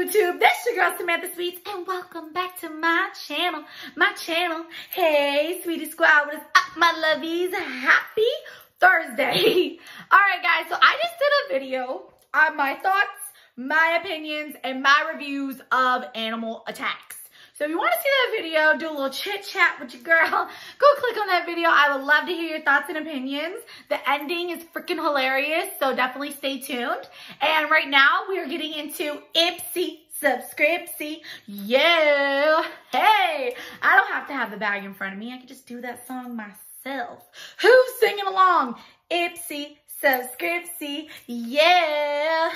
YouTube? This your girl Samantha Sweets and welcome back to my channel. My channel. Hey, sweetie squad, what is up my lovies? Happy Thursday. All right guys, so I just did a video on my thoughts, my opinions, and my reviews of animal attacks. So if you want to see that video, do a little chit chat with your girl, go click on that video. I would love to hear your thoughts and opinions. The ending is freaking hilarious, so definitely stay tuned. And right now we are getting into Ipsy Subscripsy. Yeah. Hey, I don't have to have the bag in front of me. I can just do that song myself. Who's singing along? Ipsy Subscripsy. Yeah.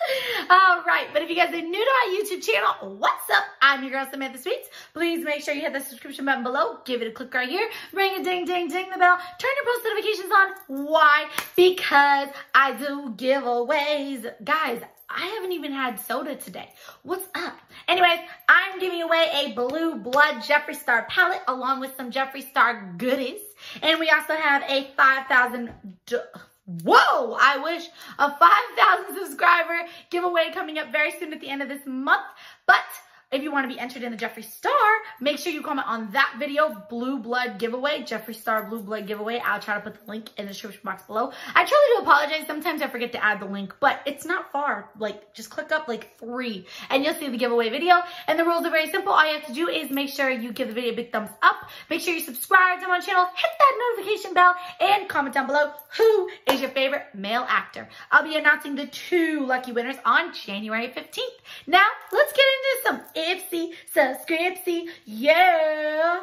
All right, but if you guys are new to my YouTube channel, what's up? I'm your girl, Samantha Sweets. Please make sure you hit the subscription button below. Give it a click right here. Ring a ding, ding, ding the bell. Turn your post notifications on. Why? Because I do giveaways. Guys, I haven't even had soda today. What's up? Anyways, I'm giving away a Blue Blood Jeffree Star palette along with some Jeffree Star goodies. And we also have a 5,000... Whoa, I wish a 5,000 subscriber giveaway coming up very soon at the end of this month. But if you want to be entered in the Jeffree Star, make sure you comment on that video, Blue Blood Giveaway, Jeffree Star Blue Blood Giveaway. I'll try to put the link in the description box below. I truly do apologize. Sometimes I forget to add the link, but it's not far. Like, just click up like three and you'll see the giveaway video. And the rules are very simple. All you have to do is make sure you give the video a big thumbs up. Make sure you subscribe to my channel, hit that notification bell, and comment down below who is your favorite male actor. I'll be announcing the two lucky winners on January 15th. Now, let's get into some Ipsy, Subscripsy, yeah.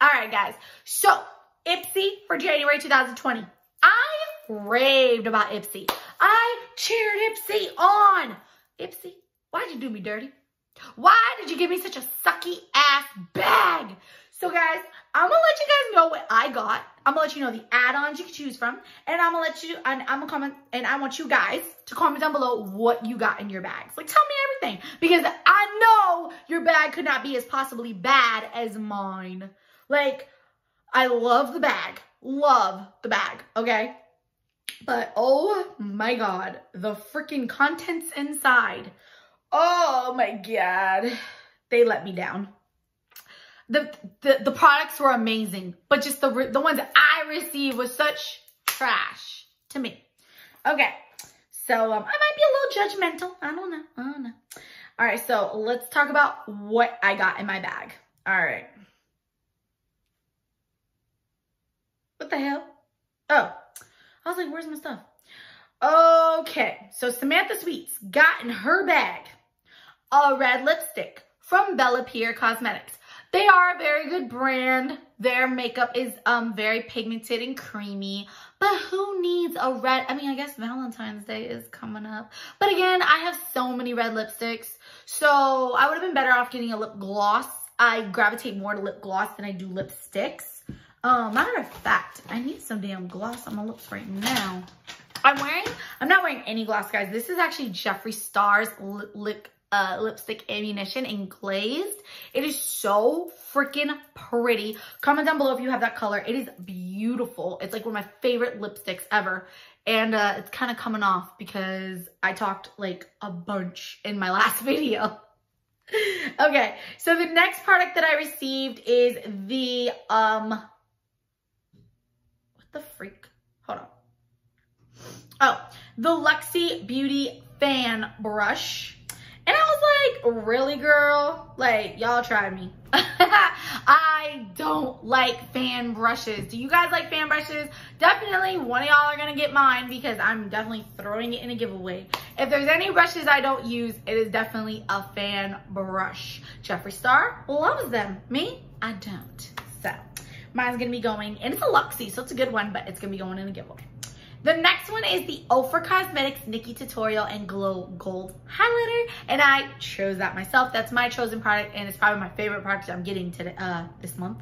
All right, guys. So, Ipsy for January 2020. I raved about Ipsy. I cheered Ipsy on. Ipsy, why'd you do me dirty? Why did you give me such a sucky ass bag? So guys, I'm gonna let you guys know what I got. I'm gonna let you know the add-ons you can choose from. And I'm gonna let you, and I'm gonna comment, and I want you guys to comment down below what you got in your bags. Like tell me everything. Because I know your bag could not be as possibly bad as mine. Like, I love the bag. Love the bag, okay? But oh my god, the freaking contents inside. Oh my god. They let me down the, the, the products were amazing, but just the, the ones I received was such trash to me. Okay, so um, I might be a little judgmental. I don't know. I don't know. All right, so let's talk about what I got in my bag. All right. What the hell? Oh, I was like, where's my stuff? Okay, so Samantha Sweets got in her bag a red lipstick from Bella Pierre Cosmetics. They are a very good brand. Their makeup is um very pigmented and creamy. But who needs a red? I mean, I guess Valentine's Day is coming up. But again, I have so many red lipsticks. So I would have been better off getting a lip gloss. I gravitate more to lip gloss than I do lipsticks. Um, matter of fact, I need some damn gloss on my lips right now. I'm wearing, I'm not wearing any gloss, guys. This is actually Jeffree Star's lip, lip uh, lipstick ammunition in glazed. It is so freaking pretty. Comment down below if you have that color. It is beautiful. It's like one of my favorite lipsticks ever. And uh, it's kind of coming off because I talked like a bunch in my last video. okay, so the next product that I received is the, um, what the freak? Hold on. Oh, the Luxie Beauty Fan Brush. And I was like, really, girl? Like, y'all tried me. I don't like fan brushes. Do you guys like fan brushes? Definitely one of y'all are to get mine because I'm definitely throwing it in a giveaway. If there's any brushes I don't use, it is definitely a fan brush. Jeffree Star loves them. Me, I don't. So, mine's to be going, and it's a Luxie, so it's a good one, but it's to be going in a giveaway. The next one is the Ofra Cosmetics Nikki Tutorial and Glow Gold Highlighter. And I chose that myself. That's my chosen product and it's probably my favorite product I'm getting today, uh, this month.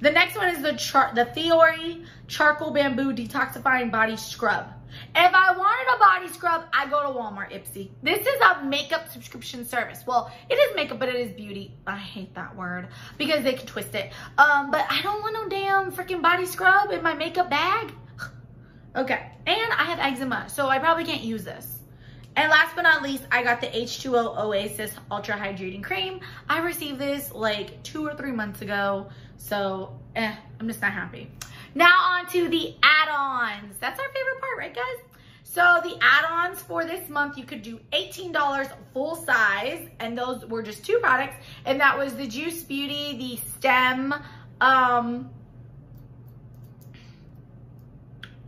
The next one is the char the Theory Charcoal Bamboo Detoxifying Body Scrub. If I wanted a body scrub, I go to Walmart Ipsy. This is a makeup subscription service. Well, it is makeup, but it is beauty. I hate that word because they can twist it. Um, but I don't want no damn freaking body scrub in my makeup bag. Okay, and I have eczema, so I probably can't use this. And last but not least, I got the H2O Oasis Ultra Hydrating Cream. I received this like two or three months ago. So, eh, I'm just not happy. Now on to the add-ons. That's our favorite part, right guys? So the add-ons for this month, you could do $18 full size, and those were just two products, and that was the Juice Beauty, the Stem, um,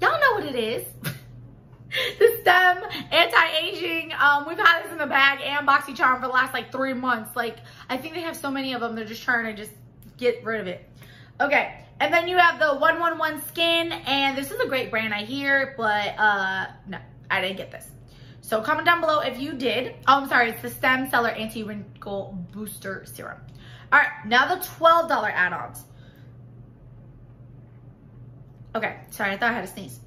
y'all know what it is. the STEM anti-aging. Um, we've had this in the bag and BoxyCharm for the last like three months. Like, I think they have so many of them, they're just trying to just get rid of it. Okay, and then you have the 111 Skin, and this is a great brand I hear, but uh, no, I didn't get this. So comment down below if you did. Oh, I'm sorry, it's the Stem Cellular Anti-Wrinkle Booster Serum. All right, now the $12 add-ons. Okay, sorry, I thought I had to sneeze.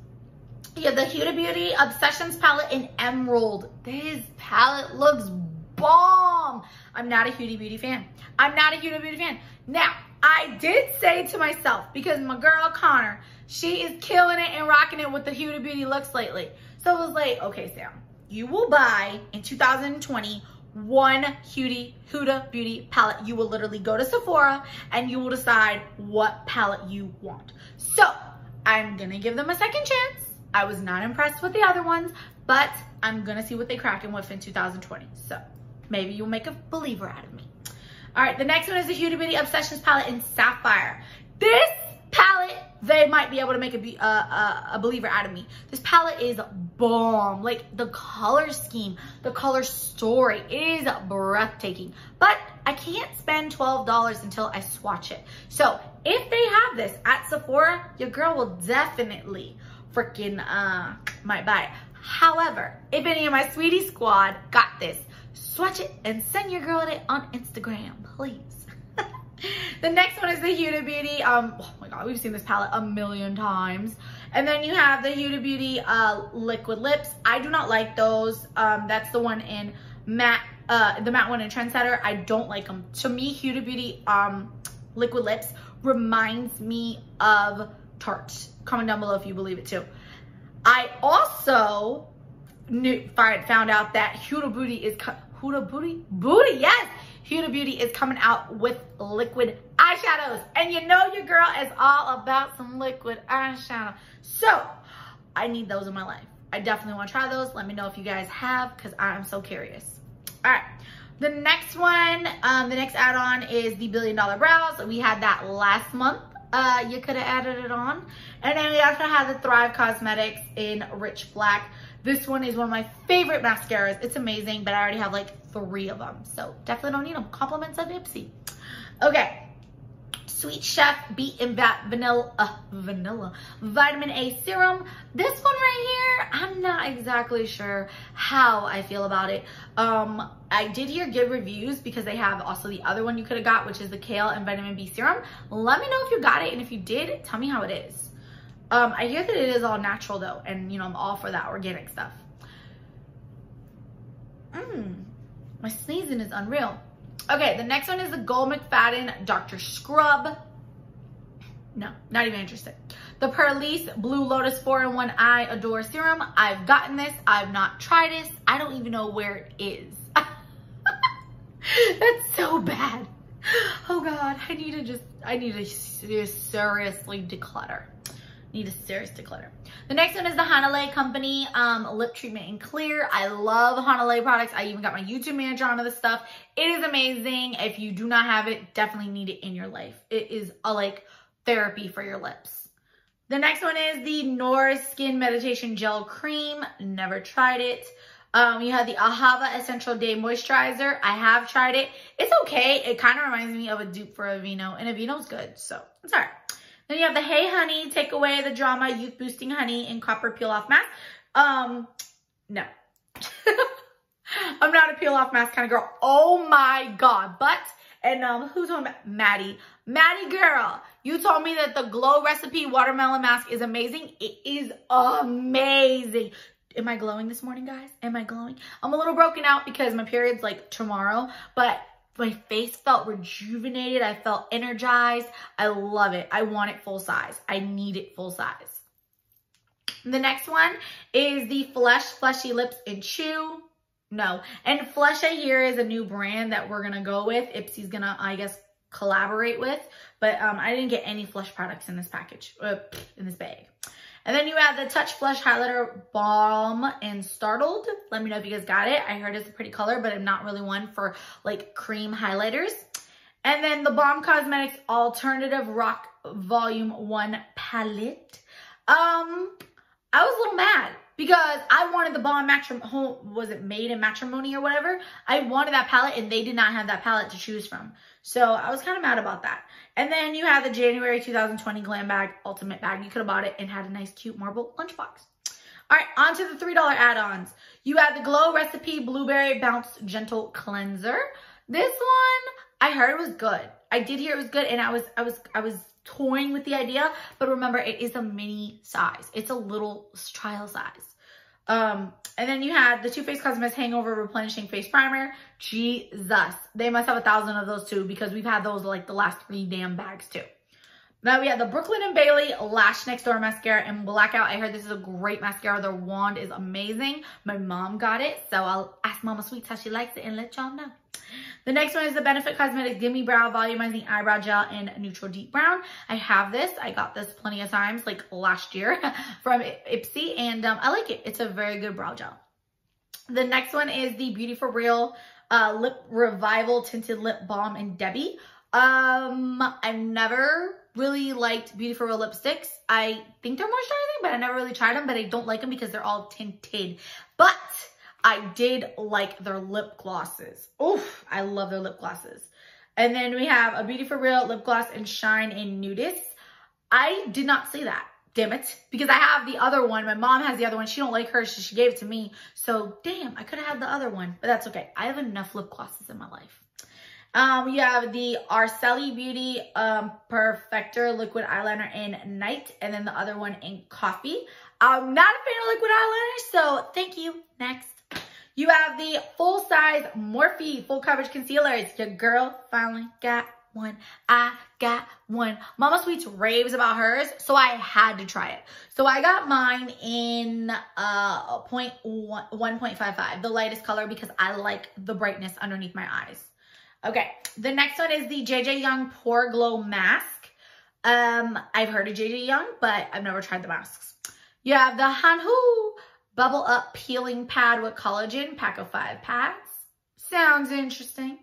You have the Huda Beauty Obsessions palette in Emerald. This palette looks bomb. I'm not a Huda Beauty fan. I'm not a Huda Beauty fan. Now, I did say to myself, because my girl Connor, she is killing it and rocking it with the Huda Beauty looks lately. So I was like, okay, Sam, you will buy in 2020 one Huda, Huda Beauty palette. You will literally go to Sephora and you will decide what palette you want. So I'm gonna give them a second chance I was not impressed with the other ones, but I'm gonna see what they cracking with in 2020. So maybe you'll make a believer out of me. All right, the next one is the Huda Beauty Obsessions palette in Sapphire. This palette, they might be able to make a, uh, a believer out of me. This palette is bomb. Like the color scheme, the color story, is breathtaking. But I can't spend $12 until I swatch it. So if they have this at Sephora, your girl will definitely freaking uh, might buy it. However, if any of my sweetie squad got this, swatch it and send your girl it on Instagram, please. the next one is the Huda Beauty. Um, oh my God, we've seen this palette a million times. And then you have the Huda Beauty uh, Liquid Lips. I do not like those. Um, that's the one in matte, uh, the matte one in Trendsetter. I don't like them. To me, Huda Beauty um, Liquid Lips reminds me of Tarte. Comment down below if you believe it too. I also knew, found out that Huda Beauty is, Huda Beauty? Booty, yes! Huda Beauty is coming out with liquid eyeshadows. And you know your girl is all about some liquid eyeshadow. So, I need those in my life. I definitely want to try those. Let me know if you guys have because I'm so curious. All right. The next one, um, the next add-on is the Billion Dollar Brows. We had that last month uh, you could have added it on. And then we also have the Thrive Cosmetics in Rich Black. This one is one of my favorite mascaras. It's amazing, but I already have like three of them. So definitely don't need them. Compliments of Ipsy. Okay. Sweet Chef Beet and Va Vanilla, uh, Vanilla Vitamin A Serum. This one right here, I'm not exactly sure how I feel about it. Um, I did hear good reviews because they have also the other one you could have got, which is the Kale and Vitamin B Serum. Let me know if you got it, and if you did, tell me how it is. Um, I hear that it is all natural though, and you know, I'm all for that organic stuff. Mmm, my sneezing is unreal. Okay, the next one is the Gold McFadden Dr. Scrub. No, not even interested. The Purlisse Blue Lotus 4-in-1 Eye Adore Serum. I've gotten this. I've not tried this. I don't even know where it is. That's so bad. Oh God, I need to just, I need to seriously declutter. Need a serious declutter. The next one is the Hanalei Company um, Lip Treatment in Clear. I love Hanalei products. I even got my YouTube manager onto this stuff. It is amazing. If you do not have it, definitely need it in your life. It is a like therapy for your lips. The next one is the Norris Skin Meditation Gel Cream. Never tried it. Um, you have the Ahava Essential Day Moisturizer. I have tried it. It's okay. It kind of reminds me of a dupe for Aveeno, and Aveeno's good, so it's all right. Then you have the Hey Honey, Take Away the Drama Youth Boosting Honey and Copper Peel Off Mask. Um, no. I'm not a peel off mask kind of girl. Oh my God. But, and um, who's on Maddie? Maddie girl, you told me that the Glow Recipe Watermelon Mask is amazing. It is amazing. Am I glowing this morning, guys? Am I glowing? I'm a little broken out because my period's like tomorrow, but my face felt rejuvenated. I felt energized. I love it. I want it full size. I need it full size. The next one is the Flesh Fleshy Lips and Chew. No. And Flesh, I hear, is a new brand that we're going to go with. Ipsy's going to, I guess, collaborate with. But um, I didn't get any Flesh products in this package, uh, in this bag. And then you have the Touch Flush Highlighter Balm and Startled. Let me know if you guys got it. I heard it's a pretty color, but I'm not really one for like cream highlighters. And then the Balm Cosmetics Alternative Rock Volume 1 Palette. Um, I was a little mad because I wanted the Balm Matrimony, was it made in Matrimony or whatever? I wanted that palette and they did not have that palette to choose from. So I was kind of mad about that. And then you have the January 2020 Glam Bag Ultimate Bag. You could have bought it and had a nice cute marble lunchbox. All right, on to the $3 add-ons. You have the Glow Recipe Blueberry Bounce Gentle Cleanser. This one, I heard was good. I did hear it was good and I was, I was, I was toying with the idea, but remember it is a mini size. It's a little trial size. Um, and then you had the Too Faced Cosmetics Hangover Replenishing Face Primer. Jesus. They must have a thousand of those too because we've had those like the last three damn bags too. Now we have the Brooklyn and Bailey Lash Next Door Mascara and Blackout. I heard this is a great mascara. Their wand is amazing. My mom got it, so I'll ask Mama Sweets how she likes it and let y'all know. The next one is the Benefit Cosmetics Gimme Brow Volumizing Eyebrow Gel in Neutral Deep Brown. I have this. I got this plenty of times, like last year from Ipsy, and um, I like it. It's a very good brow gel. The next one is the Beauty For Real uh, Lip Revival Tinted Lip Balm in Debbie. Um, I've never really liked Beauty For Real lipsticks. I think they're moisturizing, but I never really tried them, but I don't like them because they're all tinted. But I did like their lip glosses. Oof, I love their lip glosses. And then we have a Beauty For Real lip gloss and Shine in Nudist. I did not see that. Damn it. Because I have the other one. My mom has the other one. She don't like hers, so she gave it to me. So, damn, I could have had the other one. But that's okay. I have enough lip glosses in my life. Um, you have the Arceli Beauty um, Perfector Liquid Eyeliner in Night. And then the other one in Coffee. I'm not a fan of liquid eyeliner, so thank you. Next. You have the full-size Morphe full coverage concealers. Your girl finally got one. I got one. Mama Sweets raves about hers, so I had to try it. So I got mine in uh, 1.55, the lightest color, because I like the brightness underneath my eyes. Okay, the next one is the JJ Young Pore Glow Mask. Um, I've heard of JJ Young, but I've never tried the masks. You have the Hanwoo Bubble Up Peeling Pad with Collagen, pack of five pads. Sounds interesting.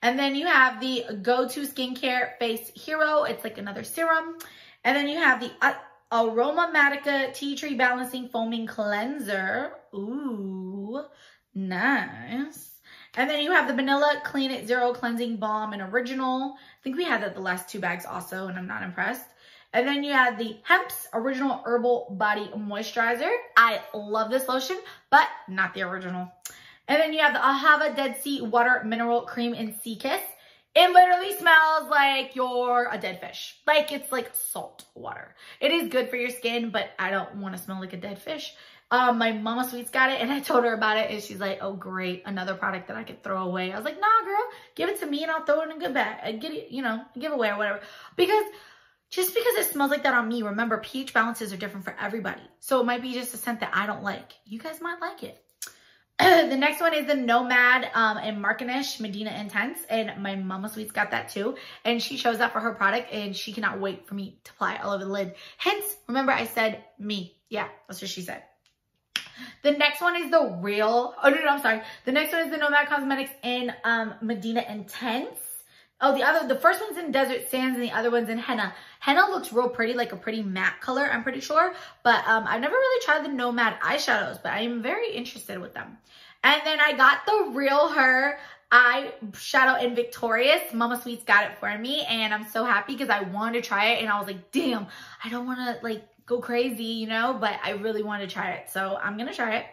And then you have the Go-To Skincare Face Hero. It's like another serum. And then you have the Aromatica Tea Tree Balancing Foaming Cleanser. Ooh, nice. And then you have the Banila Clean It Zero Cleansing Balm and Original. I think we had that the last two bags also, and I'm not impressed. And then you have the Hempz Original Herbal Body Moisturizer. I love this lotion, but not the original. And then you have the Ahava Dead Sea Water Mineral Cream in Sea Kiss. It literally smells like you're a dead fish. Like it's like salt water. It is good for your skin, but I don't want to smell like a dead fish. Um, my mama sweets got it and I told her about it and she's like, oh great, another product that I could throw away. I was like, nah girl, give it to me and I'll throw it in a good bag. I get it, you know, give away or whatever. Because just because it smells like that on me, remember pH balances are different for everybody. So it might be just a scent that I don't like. You guys might like it. the next one is the Nomad um, in Marrakesh Medina Intense. And my Mama Sweets got that too. And she chose that for her product and she cannot wait for me to apply all over the lid. Hence, remember I said me. Yeah, that's what she said. The next one is the real, oh no, no, I'm sorry. The next one is the Nomad Cosmetics in um, Medina Intense. Oh, the other, the first one's in Desert Sands and the other one's in Henna. Henna looks real pretty, like a pretty matte color, I'm pretty sure. But um, I've never really tried the Nomad eyeshadows, but I am very interested with them. And then I got the Real Her eye shadow in Victorious. Mama Sweets got it for me and I'm so happy because I wanted to try it and I was like, damn, I don't want to like go crazy, you know, but I really want to try it. So I'm going to try it.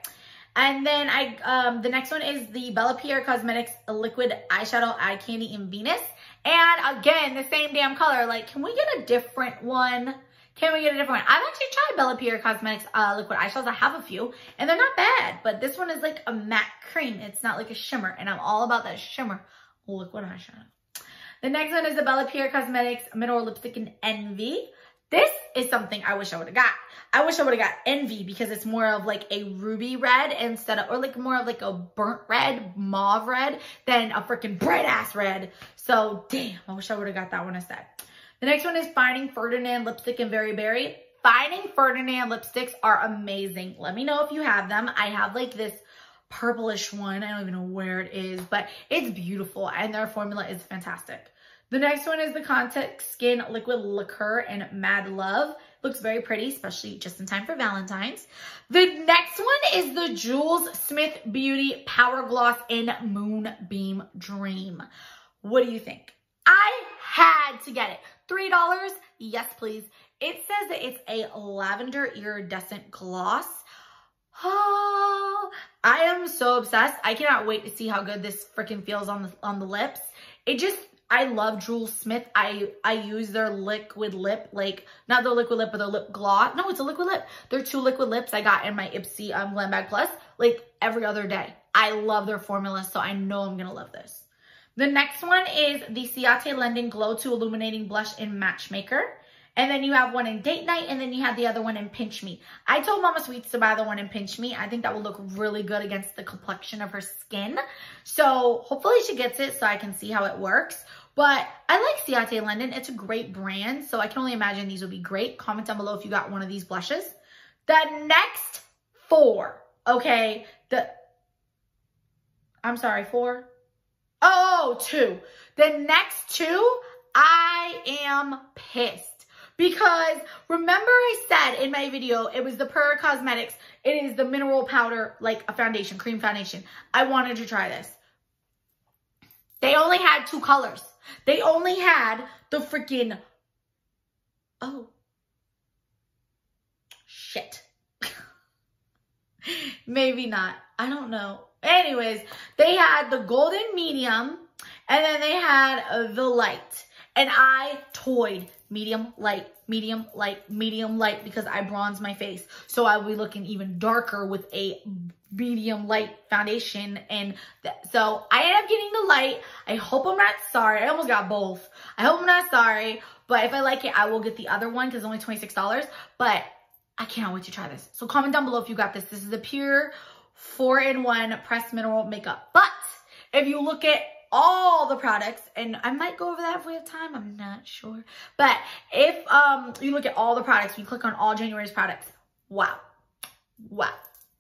And then I, um, the next one is the Bella Pierre Cosmetics Liquid Eyeshadow Eye Candy in Venus. And again, the same damn color. Like, can we get a different one? Can we get a different one? I've actually tried Bella Pierre Cosmetics uh, liquid eyeshadows. I have a few, and they're not bad. But this one is like a matte cream. It's not like a shimmer, and I'm all about that shimmer liquid eyeshadow. The next one is the Bella Pierre Cosmetics Mineral Lipstick in Envy. This is something I wish I would have got. I wish I would have got Envy because it's more of like a ruby red instead of, or like more of like a burnt red, mauve red than a freaking bright ass red. So damn, I wish I would have got that one instead. The next one is Finding Ferdinand Lipstick and Very Berry. Finding Ferdinand lipsticks are amazing. Let me know if you have them. I have like this purplish one. I don't even know where it is, but it's beautiful and their formula is fantastic. The next one is the Contact Skin Liquid Liqueur and Mad Love. Looks very pretty, especially just in time for Valentine's. The next one is the Jules Smith Beauty Power Gloss in Moonbeam Dream. What do you think? I had to get it. $3? Yes, please. It says that it's a lavender iridescent gloss. Oh, I am so obsessed. I cannot wait to see how good this freaking feels on the on the lips. It just I love Jules Smith. I I use their liquid lip, like not the liquid lip, but the lip gloss. No, it's a liquid lip. They're two liquid lips I got in my Ipsy um, Glam Bag Plus, like every other day. I love their formula, so I know I'm gonna love this. The next one is the Ciate London Glow 2 Illuminating Blush in Matchmaker. And then you have one in Date Night, and then you have the other one in Pinch Me. I told Mama Sweets to buy the one in Pinch Me. I think that will look really good against the complexion of her skin. So hopefully she gets it so I can see how it works. But I like Ciate London. It's a great brand, so I can only imagine these will be great. Comment down below if you got one of these blushes. The next four, okay, the, I'm sorry, four? Oh, oh two. The next two, I am pissed. Because remember I said in my video, it was the Pura Cosmetics. It is the mineral powder, like a foundation, cream foundation. I wanted to try this. They only had two colors. They only had the freaking, oh, shit. Maybe not. I don't know. Anyways, they had the golden medium and then they had uh, the light. And I toyed medium, light, medium, light, medium, light because I bronze my face. So I will be looking even darker with a medium light foundation. And so I end up getting the light. I hope I'm not sorry. I almost got both. I hope I'm not sorry. But if I like it, I will get the other one because it's only $26. But I cannot wait to try this. So comment down below if you got this. This is the Pure 4-in-1 Pressed Mineral Makeup. But if you look at all the products and I might go over that if we have time. I'm not sure. But if um you look at all the products, you click on all January's products. Wow. Wow.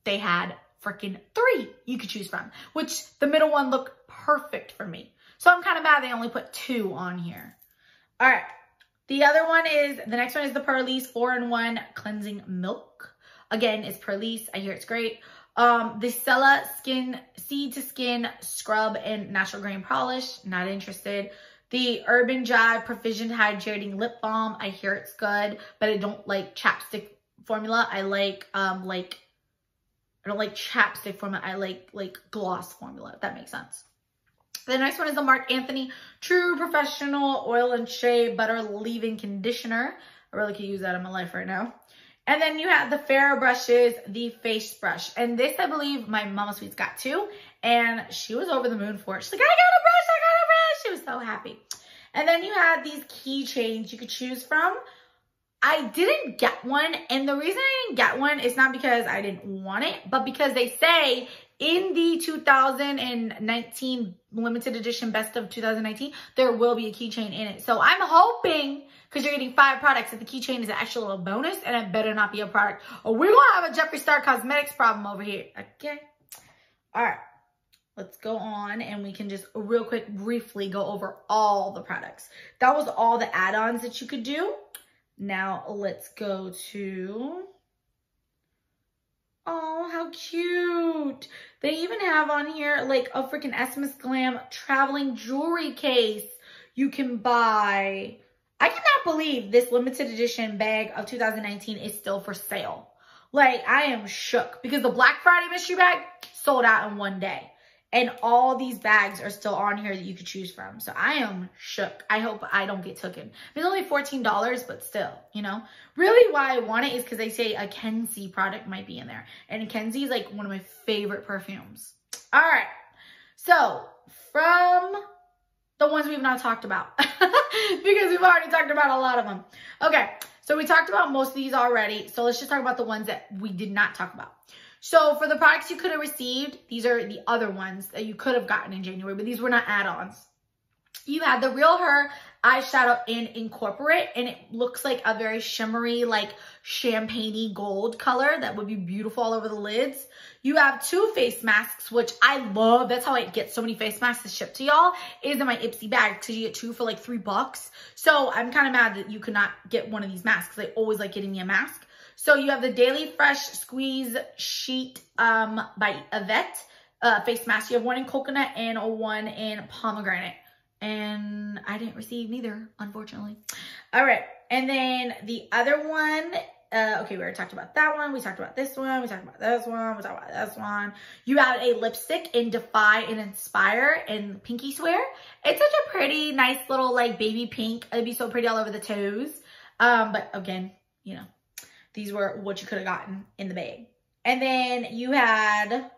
They had freaking three you could choose from, which the middle one looked perfect for me. So I'm kind of mad they only put two on here. All right. The other one is, the next one is the Purlisse 4-in-1 Cleansing Milk. Again, it's Purlisse. I hear it's great. Um, the Stella Skin Seed to Skin Scrub and Natural Grain Polish. Not interested. The Urban Jive Provision Hydrating Lip Balm. I hear it's good, but I don't like chapstick formula. I like, um, like, I don't like chapstick formula. I like, like gloss formula, if that makes sense. The next one is the Marc Anthony True Professional Oil and Shea Butter Leave-In Conditioner. I really could use that in my life right now. And then you have the Farrah brushes, the face brush. And this, I believe, my Mama Sweets got too. And she was over the moon for it. She's like, I got a brush, I got a brush. She was so happy. And then you have these keychains you could choose from. I didn't get one. And the reason I didn't get one is not because I didn't want it, but because they say in the 2019 limited edition best of 2019, there will be a keychain in it. So I'm hoping because you're getting five products that the keychain is extra little bonus and it better not be a product or we're going to have a Jeffree Star Cosmetics problem over here. Okay. All right. Let's go on and we can just real quick briefly go over all the products. That was all the add-ons that you could do. Now let's go to Oh, how cute. They even have on here like a freaking Essemus Glam traveling jewelry case you can buy. I cannot believe this limited edition bag of 2019 is still for sale. Like, I am shook because the Black Friday mystery bag sold out in one day. And all these bags are still on here that you could choose from. So I am shook. I hope I don't get taken. It's only $14, but still, you know. Really why I want it is because they say a Kenzie product might be in there. And Kenzie is like one of my favorite perfumes. All right. So from the ones we've not talked about because we've already talked about a lot of them. Okay. so we talked about most of these already. So let's just talk about the ones that we did not talk about. So for the products you could have received, these are the other ones that you could have gotten in January, but these were not add-ons. You had the Real Her eyeshadow in Incorporate, and it looks like a very shimmery, like champagne gold color that would be beautiful all over the lids. You have two face masks, which I love. That's how I get so many face masks to ship to y'all, is in my Ipsy bag, because you get two for like three bucks. So I'm kind of mad that you could not get one of these masks. I always like getting me a mask. So you have the Daily Fresh Squeeze Sheet um, by Yvette uh, face mask. You have one in coconut and a one in pomegranate and I didn't receive neither, unfortunately. All right, and then the other one, uh, okay, we already talked about that one. We talked about this one. We talked about this one. We talked about this one. You have a lipstick in Defy and Inspire in Pinky Swear. It's such a pretty, nice little like baby pink. It'd be so pretty all over the toes. Um, but again, you know, these were what you could have gotten in the bag. And then you had,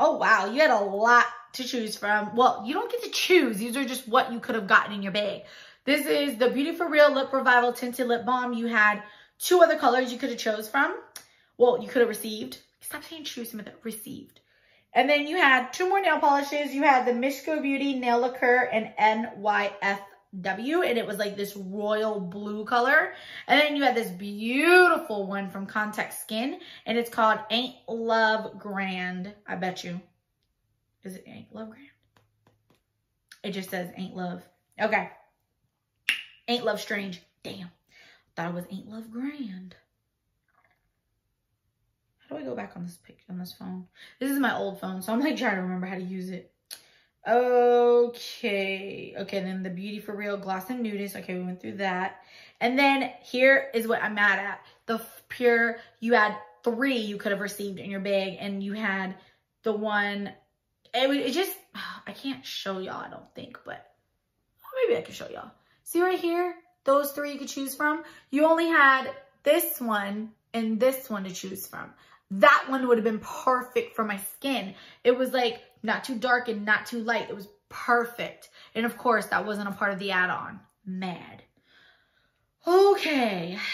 oh wow, you had a lot to choose from. Well, you don't get to choose. These are just what you could have gotten in your bag. This is the Beauty For Real Lip Revival Tinted Lip Balm. You had two other colors you could have chose from. Well, you could have received. Stop saying choose, Samantha. Received. And then you had two more nail polishes. You had the Mischo Beauty Nail Lacquer and NYFW. And it was like this royal blue color. And then you had this beautiful one from Contact Skin. And it's called Ain't Love Grand. I bet you. Is it Ain't Love Grand? It just says Ain't Love. Okay. Ain't Love Strange. Damn. Thought it was Ain't Love Grand. How do I go back on this picture on this phone? This is my old phone, so I'm like trying to remember how to use it. Okay. Okay, then the Beauty for Real Gloss and Nudist. Okay, we went through that. And then here is what I'm mad at. The Pure, you had three you could have received in your bag, and you had the one it, it just, I can't show y'all, I don't think, but oh, maybe I can show y'all. See right here, those three you could choose from? You only had this one and this one to choose from. That one would have been perfect for my skin. It was like not too dark and not too light. It was perfect. And of course, that wasn't a part of the add-on. Mad. Okay.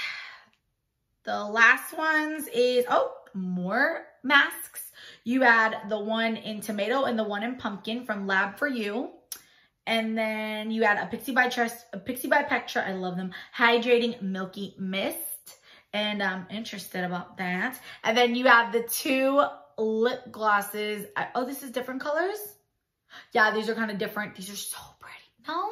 The last ones is, oh, more masks. You add the one in tomato and the one in pumpkin from Lab for You. And then you add a Pixi by Trust, a Pixi by Petra, I love them, Hydrating Milky Mist. And I'm interested about that. And then you have the two lip glosses. Oh, this is different colors? Yeah, these are kind of different. These are so pretty. No?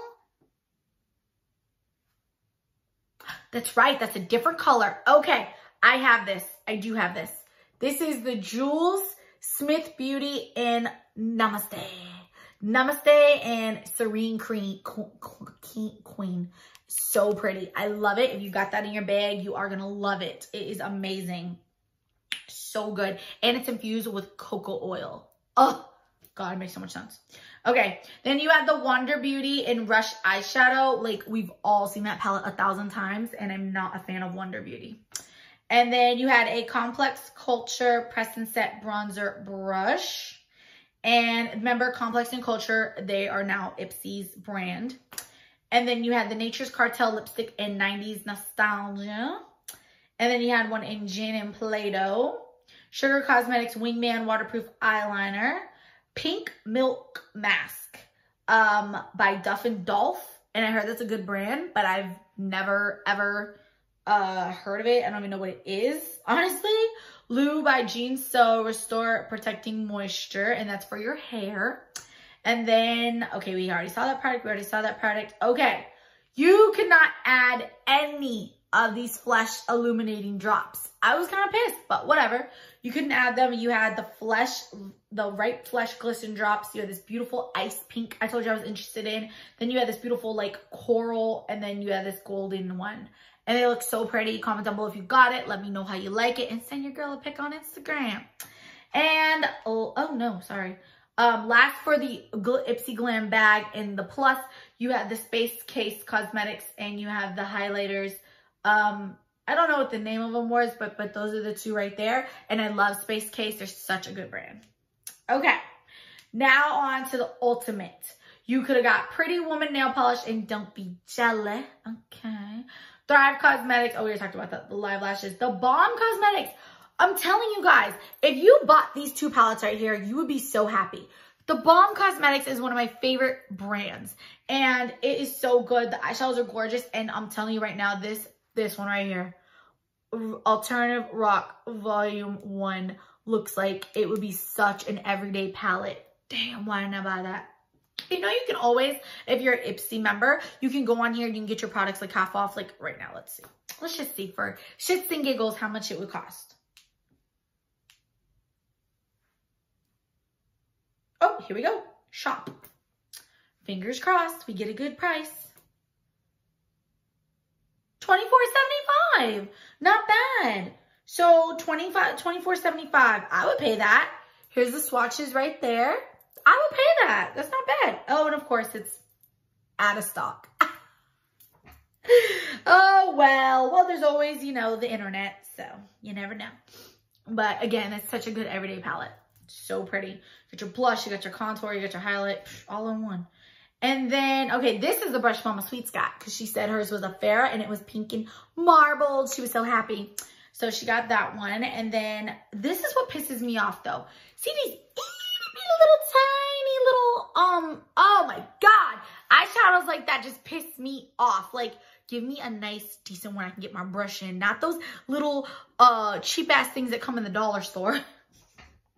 That's right. That's a different color. Okay. I have this. I do have this. This is the Jules Smith Beauty and Namaste. Namaste and Serene Queen. Queen. So pretty. I love it. If you got that in your bag, you are going to love it. It is amazing. So good. And it's infused with cocoa oil. Oh, God, it makes so much sense. Okay, then you have the Wander Beauty in Rush Eyeshadow. Like, we've all seen that palette a thousand times, and I'm not a fan of Wander Beauty. And then you had a Complex Culture Press and Set Bronzer Brush. And remember, Complex and Culture, they are now Ipsy's brand. And then you had the Nature's Cartel lipstick in 90s Nostalgia. And then you had one in Gin and Play-Doh. Sugar Cosmetics Wingman Waterproof Eyeliner. Pink Milk Mask um, by Duft and Doft. And I heard that's a good brand, but I've never, ever uh, heard of it. I don't even know what it is, honestly. Lou by Jean So Restore Protecting Moisture, and that's for your hair. And then, okay, we already saw that product. We already saw that product. Okay, you cannot add any of these flesh illuminating drops. I was kind of pissed, but whatever. You couldn't add them. You had the flesh, the right flesh glisten drops. You had this beautiful ice pink I told you I was interested in. Then you had this beautiful like coral, and then you had this golden one and they look so pretty. Comment down below if you got it. Let me know how you like it and send your girl a pic on Instagram. And, oh, oh no, sorry. Um, last for the Ipsy Glam bag in the plus, you have the Space Case Cosmetics and you have the highlighters. Um, I don't know what the name of them was, but, but those are the two right there. And I love Space Case. They're such a good brand. Okay, now on to the ultimate. You could have got Pretty Woman nail polish and don't be jelly, okay? Thrive Cosmetics. Oh, we already talked about that. The Live Lashes. The Balm Cosmetics. I'm telling you guys, if you bought these two palettes right here, you would be so happy. The Balm Cosmetics is one of my favorite brands. And it is so good. The eyeshadows are gorgeous. And I'm telling you right now, this, this one right here, Alternative Rock Volume 1 looks like it would be such an everyday palette. Damn, why didn't I buy that? You know, you can always, if you're an Ipsy member, you can go on here, and you can get your products like half off. Like right now, let's see. Let's just see for shits and giggles how much it would cost. Oh, here we go. Shop. Fingers crossed, we get a good price. $24.75. Not bad. So 25 $24.75. I would pay that. Here's the swatches right there. I would pay that. That's not bad. Oh, and of course it's out of stock. oh, well. Well, there's always, you know, the internet. So you never know. But again, it's such a good everyday palette. So pretty. You got your blush, you got your contour, you got your highlight, all in one. And then, okay, this is the brush Mama Sweets got because she said hers was a Farrah and it was pink and marbled. She was so happy. So she got that one. And then this is what pisses me off though. See these little tiny little, um, oh my God. Eyeshadows like that just piss me off. Like, give me a nice, decent one I can get my brush in. Not those little, uh, cheap ass things that come in the dollar store.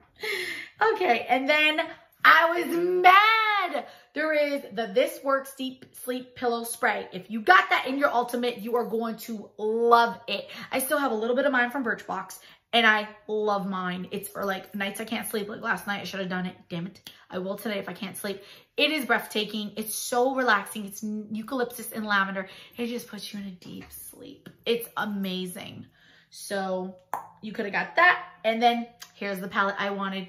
okay, and then I was mad. There is the This Works Deep Sleep Pillow Spray. If you got that in your ultimate, you are going to love it. I still have a little bit of mine from Birchbox, and I love mine. It's for like nights I can't sleep. Like last night, I should have done it. Damn it. I will today if I can't sleep. It is breathtaking. It's so relaxing. It's eucalyptus and lavender. It just puts you in a deep sleep. It's amazing. So you could have got that. And then here's the palette I wanted.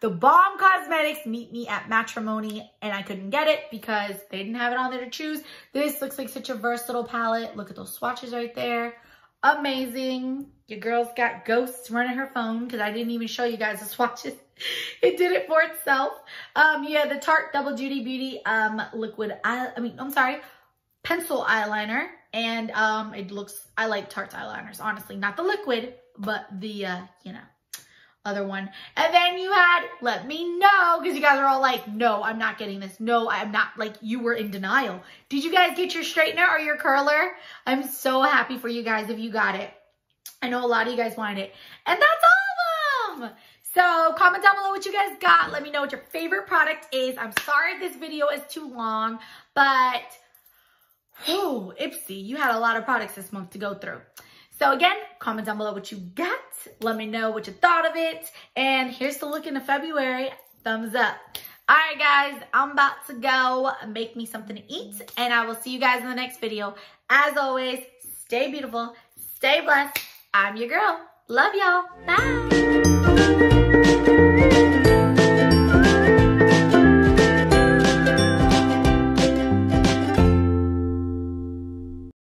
The Balm Cosmetics Meet Me at Matrimony, and I couldn't get it because they didn't have it on there to choose. This looks like such a versatile palette. Look at those swatches right there. Amazing. Your girl's got ghosts running her phone because I didn't even show you guys the swatches. it did it for itself. Um, yeah, the Tarte Double Duty Beauty um, liquid, eye, I mean, I'm sorry, pencil eyeliner. And um, it looks, I like Tarte eyeliners, honestly. Not the liquid, but the, uh, you know, other one. And then you had, let me know, because you guys are all like, no, I'm not getting this. No, I'm not, like, you were in denial. Did you guys get your straightener or your curler? I'm so happy for you guys if you got it. I know a lot of you guys wanted it. And that's all of them. So comment down below what you guys got. Let me know what your favorite product is. I'm sorry if this video is too long, but oh, Ipsy, you had a lot of products this month to go through. So again, comment down below what you got. Let me know what you thought of it. And here's the look into February. Thumbs up. All right, guys, I'm about to go make me something to eat, and I will see you guys in the next video. As always, stay beautiful, stay blessed. I'm your girl. Love y'all. Bye.